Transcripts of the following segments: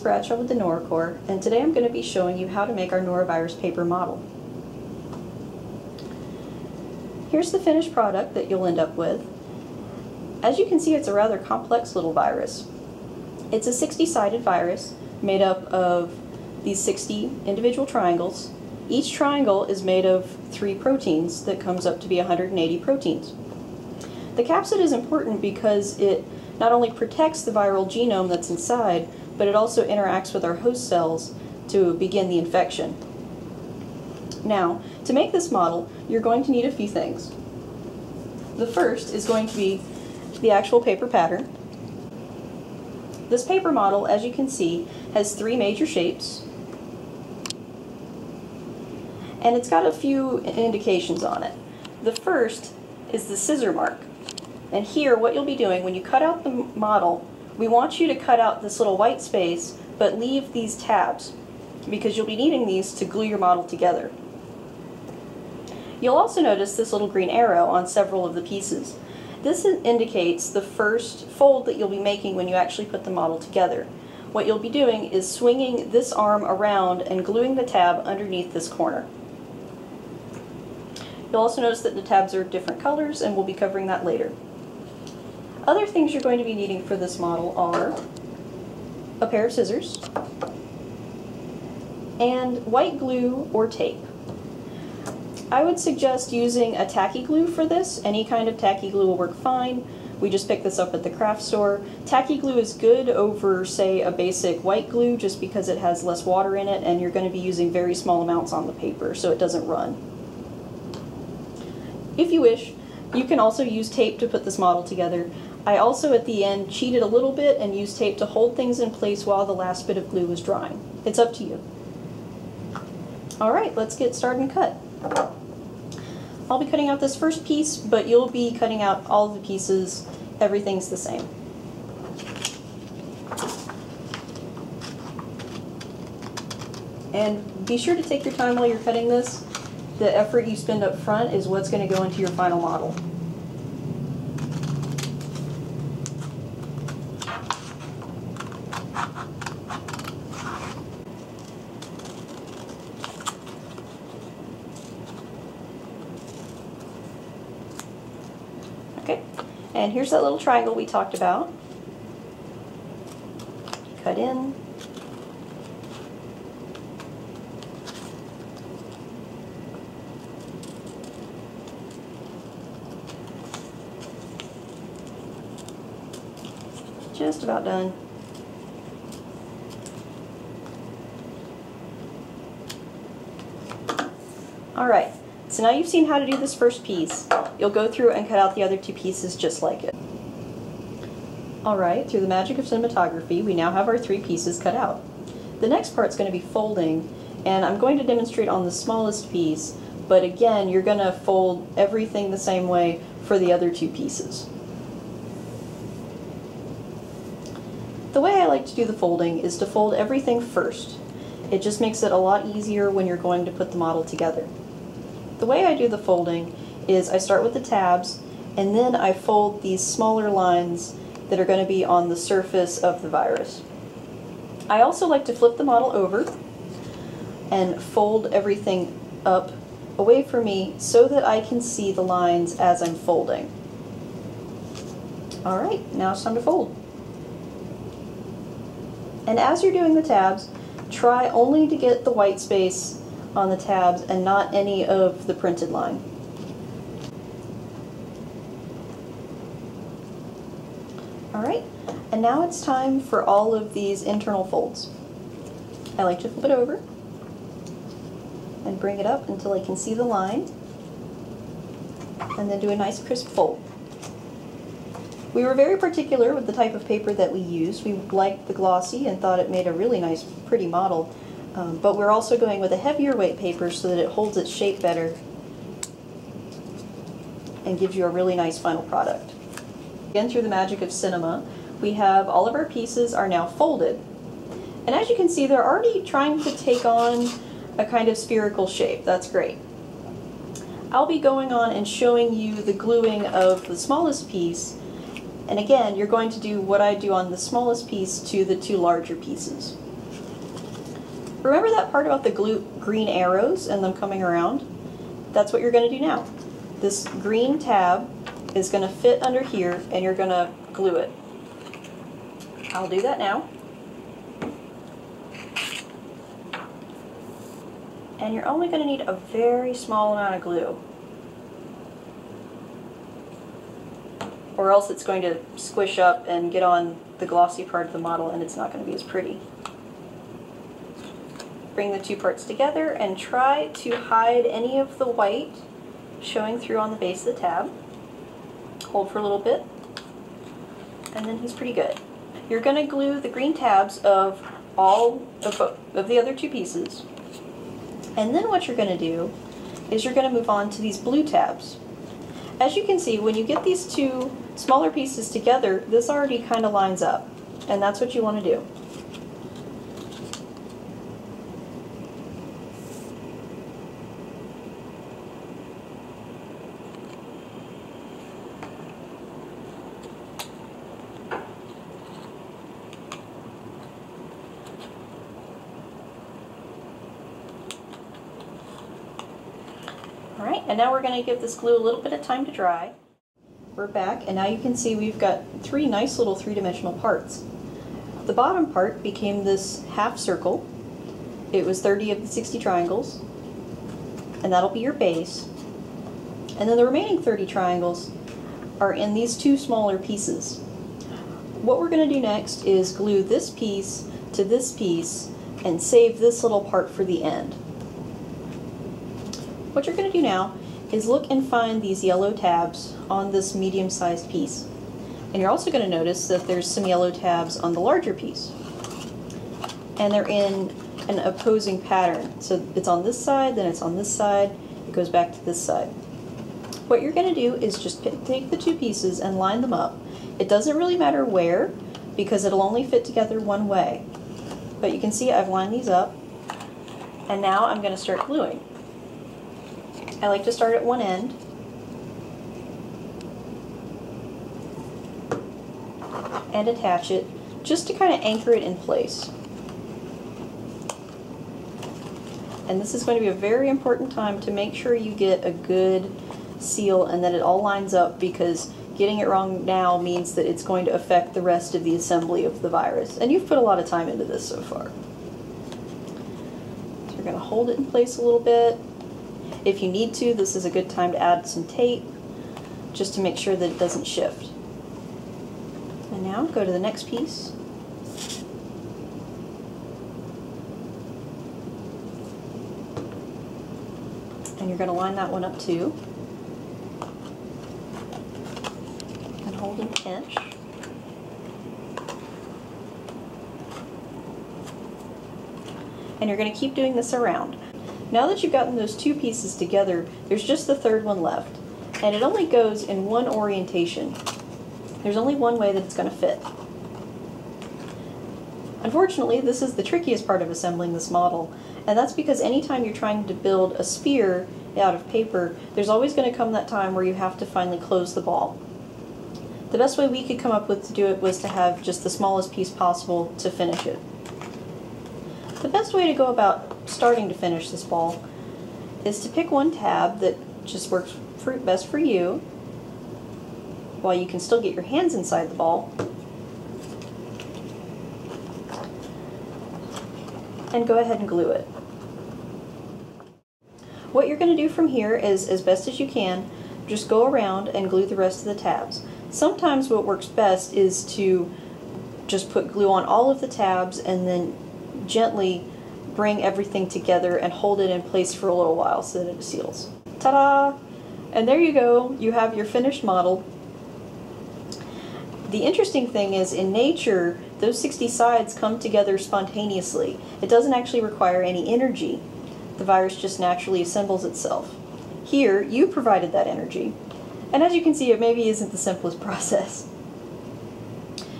Alice Bradshaw with the NoroCORE, and today I'm going to be showing you how to make our norovirus paper model. Here's the finished product that you'll end up with. As you can see, it's a rather complex little virus. It's a 60-sided virus made up of these 60 individual triangles. Each triangle is made of three proteins that comes up to be 180 proteins. The capsid is important because it not only protects the viral genome that's inside, but it also interacts with our host cells to begin the infection. Now, to make this model, you're going to need a few things. The first is going to be the actual paper pattern. This paper model, as you can see, has three major shapes, and it's got a few indications on it. The first is the scissor mark. And here, what you'll be doing when you cut out the model, we want you to cut out this little white space, but leave these tabs, because you'll be needing these to glue your model together. You'll also notice this little green arrow on several of the pieces. This indicates the first fold that you'll be making when you actually put the model together. What you'll be doing is swinging this arm around and gluing the tab underneath this corner. You'll also notice that the tabs are different colors, and we'll be covering that later. Other things you're going to be needing for this model are a pair of scissors and white glue or tape. I would suggest using a tacky glue for this. Any kind of tacky glue will work fine. We just picked this up at the craft store. Tacky glue is good over, say, a basic white glue just because it has less water in it and you're going to be using very small amounts on the paper so it doesn't run. If you wish, you can also use tape to put this model together. I also at the end cheated a little bit and used tape to hold things in place while the last bit of glue was drying. It's up to you. Alright, let's get started and cut. I'll be cutting out this first piece, but you'll be cutting out all the pieces. Everything's the same. And be sure to take your time while you're cutting this. The effort you spend up front is what's going to go into your final model. And here's that little triangle we talked about. Cut in. Just about done. Alright, so now you've seen how to do this first piece. You'll go through and cut out the other two pieces just like it. Alright, through the magic of cinematography, we now have our three pieces cut out. The next part is going to be folding, and I'm going to demonstrate on the smallest piece, but again, you're going to fold everything the same way for the other two pieces. The way I like to do the folding is to fold everything first. It just makes it a lot easier when you're going to put the model together. The way I do the folding is I start with the tabs and then I fold these smaller lines that are going to be on the surface of the virus. I also like to flip the model over and fold everything up away from me so that I can see the lines as I'm folding. Alright, now it's time to fold. And as you're doing the tabs, try only to get the white space on the tabs and not any of the printed line. Alright, and now it's time for all of these internal folds. I like to flip it over and bring it up until I can see the line and then do a nice crisp fold. We were very particular with the type of paper that we used. We liked the glossy and thought it made a really nice, pretty model. Um, but we're also going with a heavier weight paper so that it holds its shape better and gives you a really nice final product. Again, through the magic of cinema, we have all of our pieces are now folded. And as you can see, they're already trying to take on a kind of spherical shape. That's great. I'll be going on and showing you the gluing of the smallest piece and again, you're going to do what I do on the smallest piece to the two larger pieces. Remember that part about the glue, green arrows and them coming around? That's what you're going to do now. This green tab is going to fit under here and you're going to glue it. I'll do that now. And you're only going to need a very small amount of glue. Or else it's going to squish up and get on the glossy part of the model and it's not going to be as pretty bring the two parts together and try to hide any of the white showing through on the base of the tab. Hold for a little bit, and then he's pretty good. You're going to glue the green tabs of all of, of the other two pieces, and then what you're going to do is you're going to move on to these blue tabs. As you can see, when you get these two smaller pieces together, this already kind of lines up, and that's what you want to do. All right, and now we're going to give this glue a little bit of time to dry. We're back, and now you can see we've got three nice little three-dimensional parts. The bottom part became this half circle. It was 30 of the 60 triangles, and that'll be your base. And then the remaining 30 triangles are in these two smaller pieces. What we're going to do next is glue this piece to this piece and save this little part for the end. What you're going to do now is look and find these yellow tabs on this medium-sized piece. And you're also going to notice that there's some yellow tabs on the larger piece. And they're in an opposing pattern. So it's on this side, then it's on this side, it goes back to this side. What you're going to do is just take the two pieces and line them up. It doesn't really matter where, because it'll only fit together one way. But you can see I've lined these up, and now I'm going to start gluing. I like to start at one end. And attach it just to kind of anchor it in place. And this is going to be a very important time to make sure you get a good seal and that it all lines up because getting it wrong now means that it's going to affect the rest of the assembly of the virus. And you've put a lot of time into this so far. So we're going to hold it in place a little bit if you need to, this is a good time to add some tape just to make sure that it doesn't shift. And now go to the next piece. And you're going to line that one up too. And hold and pinch. And you're going to keep doing this around. Now that you've gotten those two pieces together, there's just the third one left. And it only goes in one orientation. There's only one way that it's going to fit. Unfortunately, this is the trickiest part of assembling this model, and that's because anytime you're trying to build a sphere out of paper, there's always going to come that time where you have to finally close the ball. The best way we could come up with to do it was to have just the smallest piece possible to finish it. The best way to go about starting to finish this ball is to pick one tab that just works for, best for you while you can still get your hands inside the ball and go ahead and glue it. What you're going to do from here is, as best as you can, just go around and glue the rest of the tabs. Sometimes what works best is to just put glue on all of the tabs and then gently bring everything together and hold it in place for a little while so that it seals. Ta-da! And there you go, you have your finished model. The interesting thing is in nature, those 60 sides come together spontaneously. It doesn't actually require any energy. The virus just naturally assembles itself. Here, you provided that energy. And as you can see, it maybe isn't the simplest process.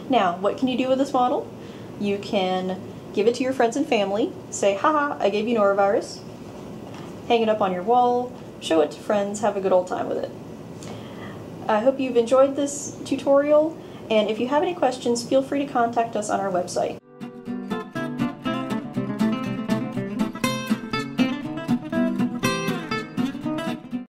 Now, what can you do with this model? You can give it to your friends and family, say, haha, I gave you norovirus, hang it up on your wall, show it to friends, have a good old time with it. I hope you've enjoyed this tutorial, and if you have any questions, feel free to contact us on our website.